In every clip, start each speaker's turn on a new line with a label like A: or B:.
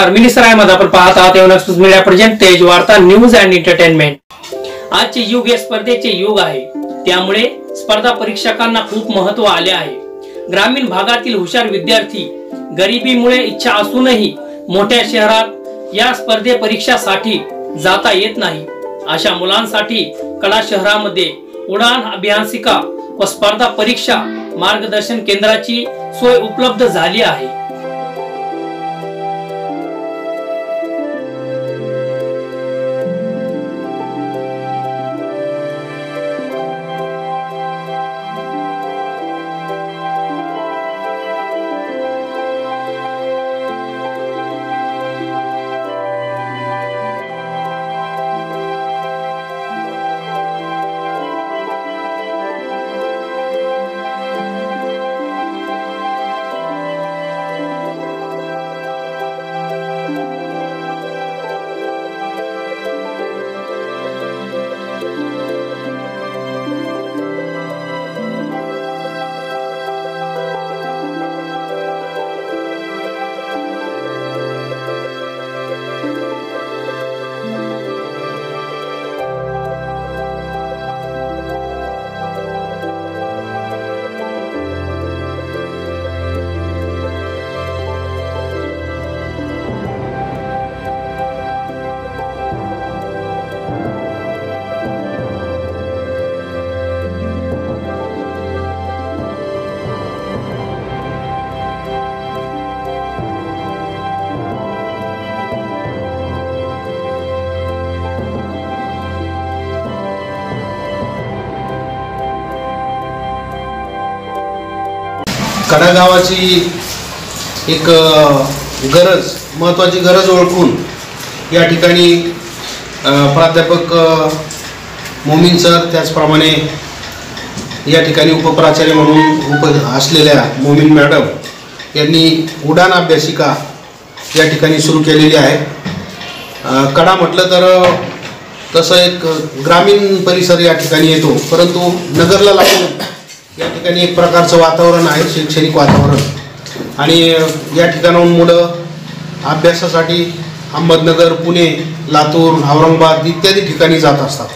A: नमस्कार मी निसर अहमद. आपण पाहत आहात एवन एक्सप्रेस मीडिया प्रेझेंट तेज वार्ता न्यूज अँड एंटरटेनमेंट आजचे युग हे स्पर्धेचे युग आहे. त्यामुळे स्पर्धा परीक्षकांना खूप महत्त्व आले आहे. ग्रामीण भागातील हुशार विद्यार्थी गरिबीमुळे इच्छा असूनही मोठ्या शहरात या स्पर्धे परीक्षासाठी जाता येत नाही. अशा मुलांसाठी कला शहरामध्ये उडान अभियांसिका व स्पर्धा परीक्षा मार्गदर्शन केंद्राची सोय उपलब्ध झाली आहे.
B: कडा गावाची एक गरज महत्त्वाची गरज ओळखून या ठिकाणी प्राध्यापक मोमीन सर त्याचप्रमाणे या ठिकाणी उपप्राचार्य म्हणून उप असलेल्या मोमीन मॅडम यांनी उडान अभ्यासिका या ठिकाणी सुरू केलेली आहे. कडा म्हटलं तर तसं एक ग्रामीण परिसर या ठिकाणी येतो परंतु नगरला लागून या ठिकाणी एक प्रकारचं वातावरण आहे शैक्षणिक वातावरण. आणि या ठिकाणाहून मुलं अभ्यासासाठी अहमदनगर पुणे लातूर औरंगाबाद इत्यादी ठिकाणी जात असतात.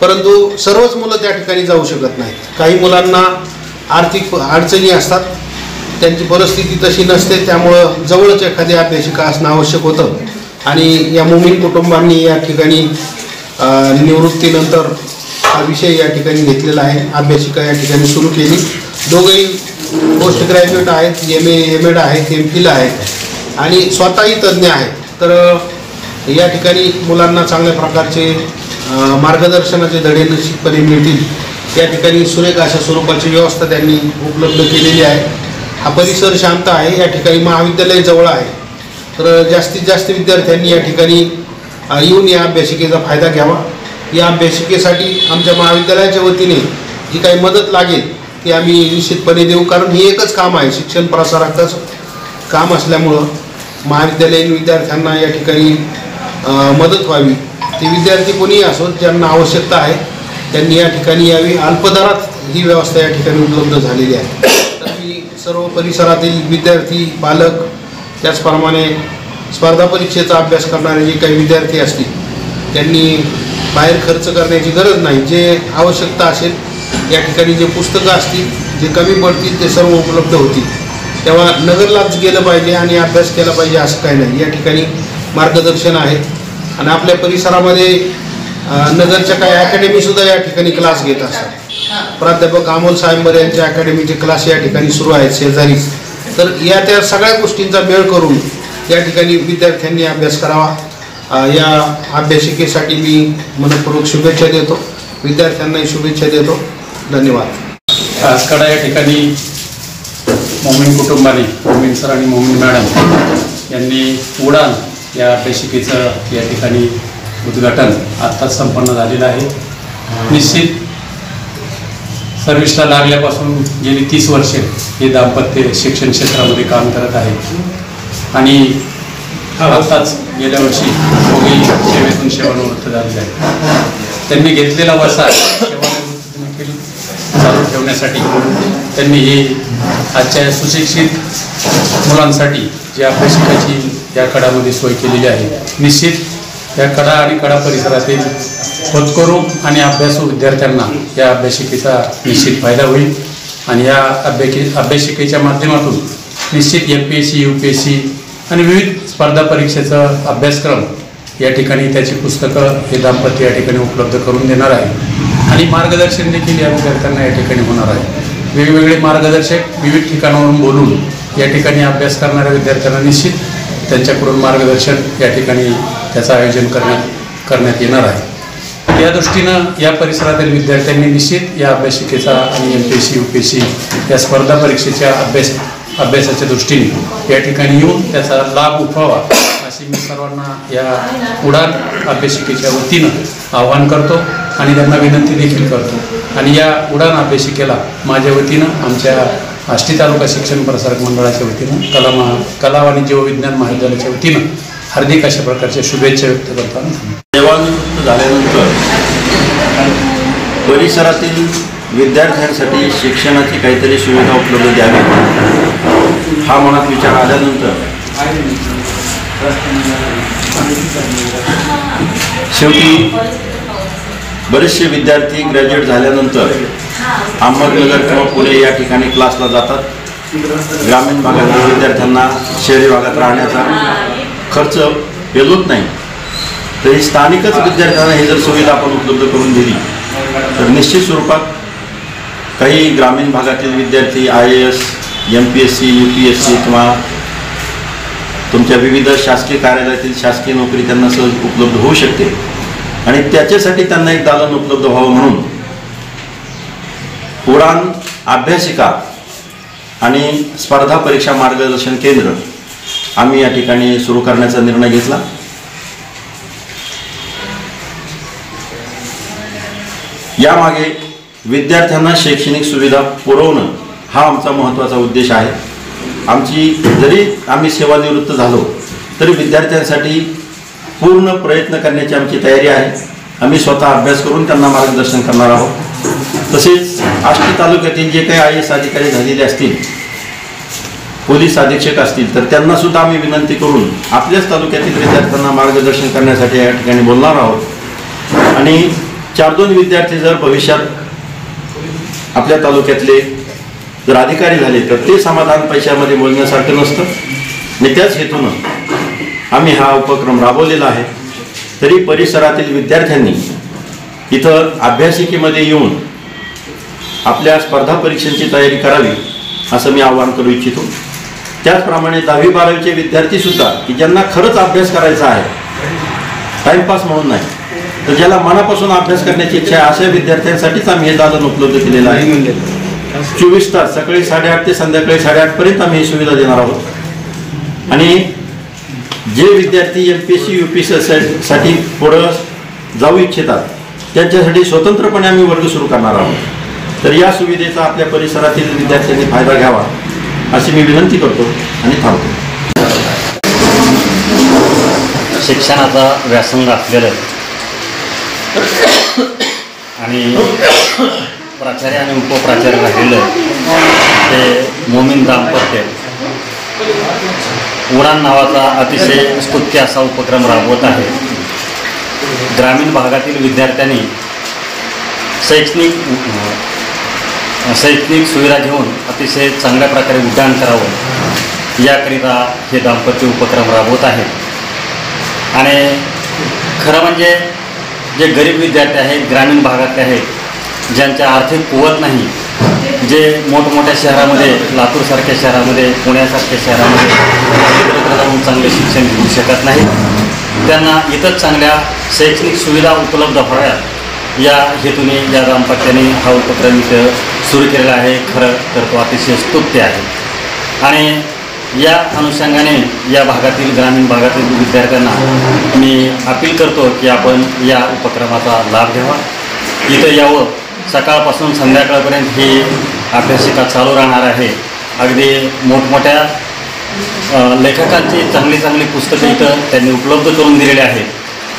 B: परंतु सर्वच मुलं त्या ठिकाणी जाऊ शकत नाहीत. काही मुलांना आर्थिक अडचणी असतात. त्यांची परिस्थिती तशी नसते. त्यामुळं जवळच एखादी अभ्यासिका असणं आवश्यक होतं. आणि या मुमीन कुटुंबांनी या ठिकाणी निवृत्तीनंतर हा विषय या ठिकाणी घेतलेला आहे. अभ्यासिका या ठिकाणी सुरू केली. दोघंही पोस्ट ग्रॅज्युएट आहेत एम ए एम एड आहेत एम फिल आहेत आणि स्वतःही तज्ज्ञ आहेत. तर या ठिकाणी मुलांना चांगल्या प्रकारचे मार्गदर्शनाचे धडे निश्चितपणे मिळतील. या ठिकाणी सुरेख अशा स्वरूपाची व्यवस्था त्यांनी उपलब्ध केलेली आहे. हा परिसर शांत आहे. या ठिकाणी महाविद्यालय जवळ आहे. तर जास्तीत जास्त विद्यार्थ्यांनी या ठिकाणी येऊन या अभ्यासिकेचा फायदा घ्यावा. या अभ्यासिकेसाठी आमच्या महाविद्यालयाच्या वतीने जी काही मदत लागेल ती आम्ही निश्चितपणे देऊ. कारण हे एकच काम आहे शिक्षण प्रसाराचंच काम असल्यामुळं महाविद्यालयीन विद्यार्थ्यांना या ठिकाणी मदत व्हावी. ते विद्यार्थी कोणीही असो ज्यांना आवश्यकता आहे त्यांनी या ठिकाणी यावी. अल्पदरात ही व्यवस्था या ठिकाणी उपलब्ध झालेली आहे. तर मी सर्व परिसरातील विद्यार्थी पालक त्याचप्रमाणे स्पर्धा परीक्षेचा अभ्यास करणारे जे काही विद्यार्थी असतील त्यांनी बाहेर खर्च करण्याची गरज नाही. जे आवश्यकता असेल या ठिकाणी जे पुस्तकं असतील जे कमी पडतील ते सर्व उपलब्ध होतील. तेव्हा नगरलाच गेलं पाहिजे आणि अभ्यास केला पाहिजे असं काही नाही. या ठिकाणी मार्गदर्शन आहे. आणि आपल्या परिसरामध्ये नगरच्या काही अकॅडमीसुद्धा या ठिकाणी क्लास घेत असतात. प्राध्यापक अमोल साहेबर यांच्या अकॅडमीचे क्लास या ठिकाणी सुरू आहेत शेजारीच तर या त्या सगळ्या गोष्टींचा मेळ करून या ठिकाणी विद्यार्थ्यांनी अभ्यास करावा. या अभ्यासिकेसाठी मी मनपूर्वक शुभेच्छा देतो. विद्यार्थ्यांनाही शुभेच्छा देतो. धन्यवाद.
C: आजकडा या ठिकाणी मोमीन कुटुंबाने मोमीन सर आणि मोमीन मॅडम यांनी उडान या अभ्यासिकेचं या ठिकाणी उद्घाटन आत्ताच संपन्न झालेलं आहे. निश्चित सर्व्हिसला लागल्यापासून गेली तीस वर्षे हे दाम्पत्य शिक्षण क्षेत्रामध्ये काम करत आहे आणि आत्ताच गेल्या वर्षी दोघेही सेवेतून सेवानिवृत्त झालेले आहेत. त्यांनी घेतलेला वसा देखील चालू ठेवण्यासाठी त्यांनी हे आजच्या सुशिक्षित मुलांसाठी जी अभ्यासिकाची या कडामध्ये सोय केलेली आहे निश्चित या कडा आणि कडा परिसरातील होतकरू आणि अभ्यासू विद्यार्थ्यांना या अभ्यासिकेचा निश्चित फायदा होईल आणि या अभ्यासिके अभ्यासिकेच्या माध्यमातून निश्चित M P S C U P S C आणि विविध स्पर्धा परीक्षेचा अभ्यासक्रम या ठिकाणी त्याची पुस्तकं हे दाम्पत्य या ठिकाणी उपलब्ध करून देणार आहे. आणि मार्गदर्शन देखील या विद्यार्थ्यांना या ठिकाणी होणार आहे. वेगवेगळे मार्गदर्शक विविध ठिकाणावरून बोलून या ठिकाणी अभ्यास करणाऱ्या विद्यार्थ्यांना निश्चित त्यांच्याकडून मार्गदर्शन या ठिकाणी त्याचं आयोजन करण्यात करण्यात येणार आहे. या दृष्टीनं या परिसरातील विद्यार्थ्यांनी निश्चित या अभ्यासिकेचा आणि M P S C U P S C या स्पर्धा परीक्षेच्या अभ्यास अभ्यासाच्या दृष्टीने या ठिकाणी येऊन त्याचा लाभ उठवावा अशी मी सर्वांना या उडान अभ्यासिकेच्या वतीनं आवाहन करतो आणि त्यांना विनंती देखील करतो. आणि या उडान अभ्यासिकेला माझ्या वतीनं आमच्या आष्टी तालुका शिक्षण प्रसारक मंडळाच्या वतीनं कला महा कला वाणिज्य व विज्ञान महाविद्यालयाच्या वतीनं हार्दिक अशा प्रकारच्या शुभेच्छा व्यक्त करताना
D: सेवानिवृत्त झाल्यानंतर परिसरातील विद्यार्थ्यांसाठी शिक्षणाची काहीतरी सुविधा उपलब्ध द्यावी. हा मनात विचार आल्यानंतर. शेवटी बरेचसे विद्यार्थी ग्रॅज्युएट झाल्यानंतर अहमदनगर किंवा पुणे या ठिकाणी क्लासला जातात. ग्रामीण भागातील विद्यार्थ्यांना शहरी भागात राहण्याचा खर्च पेलत नाही. तरी स्थानिकच विद्यार्थ्यांना ही जर सुविधा आपण उपलब्ध करून दिली तर निश्चित स्वरूपात काही ग्रामीण भागातील विद्यार्थी I A S M P S C U P S C किंवा तुमच्या विविध शासकीय कार्यालयातील शासकीय नोकरी त्यांना सहज उपलब्ध होऊ शकते. आणि त्याच्यासाठी त्यांना एक दालन उपलब्ध व्हावं म्हणून उडान अभ्यासिका आणि स्पर्धा परीक्षा मार्गदर्शन केंद्र आम्ही या ठिकाणी सुरू करण्याचा निर्णय घेतला. यामागे विद्यार्थ्यांना शैक्षणिक सुविधा पुरवणं हा आमचा महत्त्वाचा उद्देश आहे. आमची जरी आम्ही सेवानिवृत्त झालो तरी विद्यार्थ्यांसाठी पूर्ण प्रयत्न करण्याची आमची तयारी आहे. आम्ही स्वतः अभ्यास करून त्यांना मार्गदर्शन करणार आहोत. तसेच आष्टी तालुक्यातील जे काही आय एस अधिकारी झालेले असतील पोलीस अधीक्षक असतील तर त्यांना सुद्धा आम्ही विनंती करून आपल्याच तालुक्यातील विद्यार्थ्यांना मार्गदर्शन करण्यासाठी या ठिकाणी बोलणार आहोत. आणि चार दोन विद्यार्थी जर भविष्यात आपल्या तालुक्यातले जर अधिकारी झाले तर ते समाधान पैशामध्ये बोलण्यासारखं नसतं. आणि त्याच हेतूनं आम्ही हा उपक्रम राबवलेला आहे. तरी परिसरातील विद्यार्थ्यांनी इथं अभ्यासिकेमध्ये येऊन आपल्या स्पर्धा परीक्षांची तयारी करावी असं मी आवाहन करू इच्छितो. त्याचप्रमाणे दहावी बारावीचे विद्यार्थीसुद्धा की ज्यांना खरंच अभ्यास करायचा आहे टाइमपास म्हणून नाही तर ज्याला मनापासून अभ्यास करण्याची इच्छा आहे अशा विद्यार्थ्यांसाठीच आम्ही हे दालन उपलब्ध केलेलं आहे. चोवीस तास सकाळी साडेआठ ते संध्याकाळी साडेआठ पर्यंत आम्ही ही सुविधा देणार आहोत. आणि जे विद्यार्थी M P S C U P एससाठी पुढं जाऊ इच्छितात त्यांच्यासाठी स्वतंत्रपणे आम्ही वर्ग सुरू करणार आहोत. तर या सुविधेचा आपल्या परिसरातील विद्यार्थ्यांनी फायदा घ्यावा अशी मी विनंती करतो आणि थांबतो.
E: शिक्षणाचा व्यासंग असलेलं आणि प्राचार्य आणि उपप्राचार्य राहिलं ते मोमीन दाम्पत्य. उडान नावाचा अतिशय स्तुत्य असा उपक्रम राबवत आहे. ग्रामीण भागातील विद्यार्थ्यांनी शैक्षणिक शैक्षणिक सुविधा घेऊन अतिशय चांगल्या प्रकारे उड्डाण करावं याकरिता हे दाम्पत्य उपक्रम राबवत आहे आणि खरं म्हणजे जे गरीब विद्यार्थी आहेत ग्रामीण भागातले आहेत ज्यांच्या आर्थिक कुवत नाही जे मोठमोठ्या शहरामध्ये लातूरसारख्या शहरामध्ये पुण्यासारख्या शहरामध्ये इतरत्र जाऊन चांगले शिक्षण घेऊ शकत नाही त्यांना इतर चांगल्या शैक्षणिक सुविधा उपलब्ध व्हाव्यात. या हेतूने या दाम्पत्याने हा उपक्रम इथं सुरू केलेला आहे. खरं तर तो अतिशय स्तुत्य आहे. आणि या अनुषंगाने या भागातील ग्रामीण भागातील विद्यार्थ्यांना मी अपील करतो की आपण या उपक्रमाचा लाभ घ्यावा. इथं यावं. सकाळपासून संध्याकाळपर्यंत ही अभ्यासिका चालू राहणार आहे. अगदी मोठमोठ्या लेखकांची चांगली चांगली पुस्तकं इथं त्यांनी उपलब्ध करून दिलेली आहेत.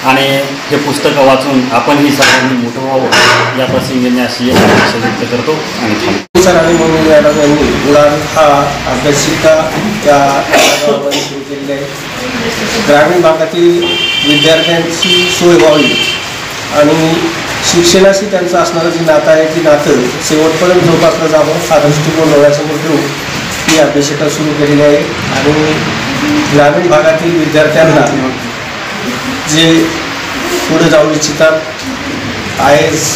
E: आणि हे पुस्तकं वाचून आपणही सर्वांनी मोठं व्हावं. या प्रसंगी मी अशी अपेक्षा व्यक्त करतो. आणि थांबतो.
F: सर आणि म्हणून मॅडम यांनी उडान हा अभ्यासिका त्या गावामध्ये सुरू केलेली आहे. ग्रामीण भागातील विद्यार्थ्यांची सोय व्हावी आणि शिक्षणाशी त्यांचं असणारं जे नातं आहे की नातं शेवटपर्यंत जोपासलं जावं हा दृष्टिकोन डोळ्यासमोर ठेवून ही अभ्यासिका सुरू केलेली आहे. आणि ग्रामीण भागातील विद्यार्थ्यांना जे पुढे जाऊ इच्छितात I S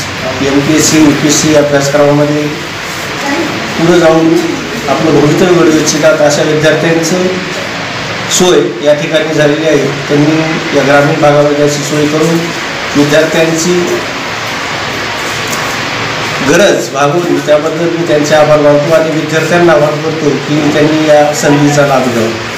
F: M P S C U P S C अभ्यासक्रमामध्ये पुढे जाऊन आपलं भवितव्य घडवू इच्छितात अशा विद्यार्थ्यांचं सोय या ठिकाणी झालेली आहे. त्यांनी या ग्रामीण भागामध्ये अशी सोय करून विद्यार्थ्यांची गरज भागवली त्याबद्दल मी त्यांचे आभार मानतो आणि विद्यार्थ्यांना आवाहन करतो की त्यांनी या संधीचा लाभ घ्यावा.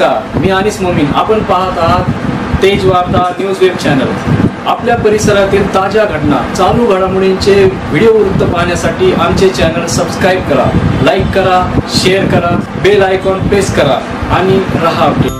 G: नमस्कार मी अनिस मोमीन. आपण पाहत आहात तेज वार्ता न्यूज वेब चॅनल. आपल्या परिसरातील ताज्या घटना चालू घडामोडींचे व्हिडिओ वृत्त पाहण्यासाठी आमचे चॅनल सबस्क्राईब करा लाईक करा शेअर करा बेल आयकॉन प्रेस करा आणि रहा अपडेट.